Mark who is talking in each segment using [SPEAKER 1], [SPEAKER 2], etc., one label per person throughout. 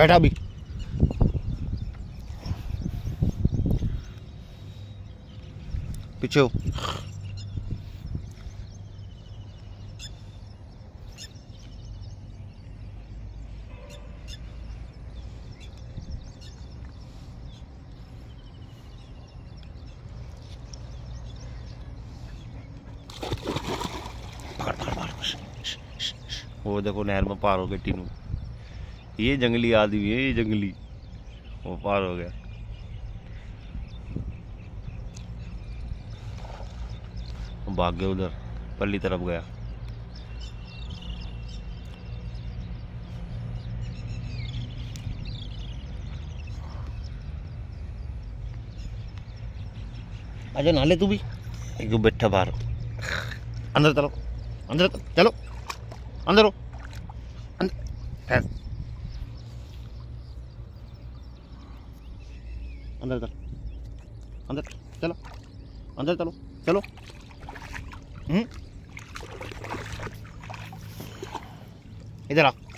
[SPEAKER 1] बैठा भी। पीछे वो देखो नहर में पार हो गया टीनू। ये जंगली आदमी है ये जंगली। वो पार हो गया। भाग गया उधर पल्ली तरफ़ गया। आजा नाले तू भी। एक बैठा बाहर। अंदर चलो अंदर चलो अंदर हो। अंदर। अंदर चल। अंदर चलो। अंदर चलो। चलो। हम्म। इधर आ।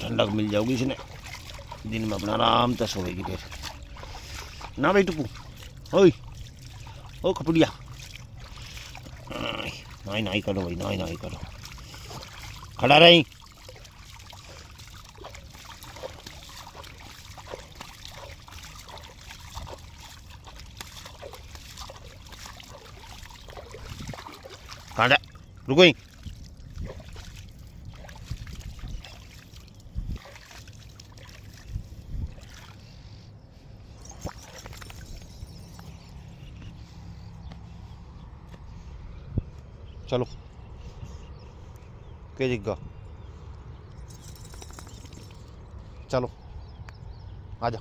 [SPEAKER 1] ठंडक मिल जाओगी इसने। दिन में अपना आराम से सोएगी फिर। ना भाई टुपू ओई ओ खपुड़िया। नाई नाई करो भाई, नाई नाई करो। खड़ा रही। जा रुको चलो। के जिग्गा चलो। आ जा।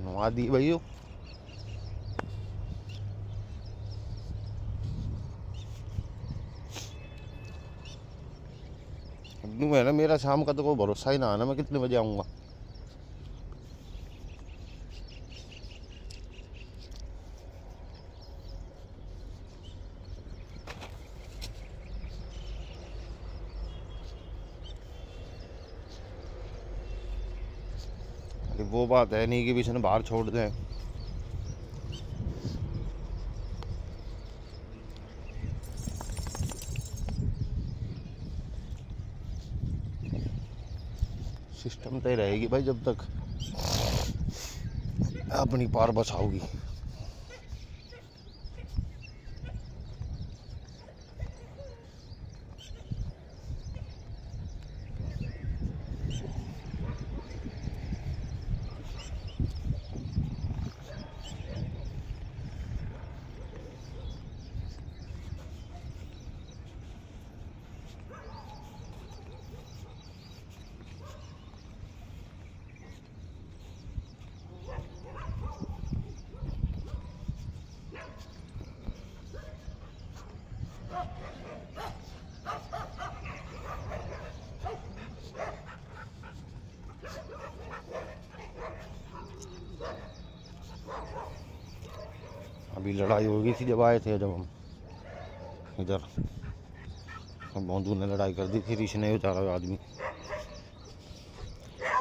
[SPEAKER 1] नवा दी भाई है। ना, मेरा शाम का तो कोई भरोसा ही ना आना मैं कितने बजे आऊँगा? अरे वो बात है, नहीं कि भी इसने बाहर छोड़ दें। सिस्टम तो रहेगी भाई जब तक अपनी पार बचाओगी अभी लड़ाई हो गई थी जब आए थे, जब हम इधर, हम बंधु ने लड़ाई कर दी थी, ऋषि ने बेचारा आदमी।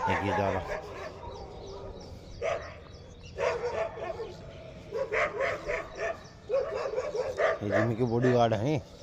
[SPEAKER 1] एक ये जा रहा। ये जिमी के बॉडी गार्ड हैं।